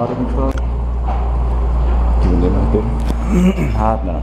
gerade gefragt. Die nehmen wir Hartner.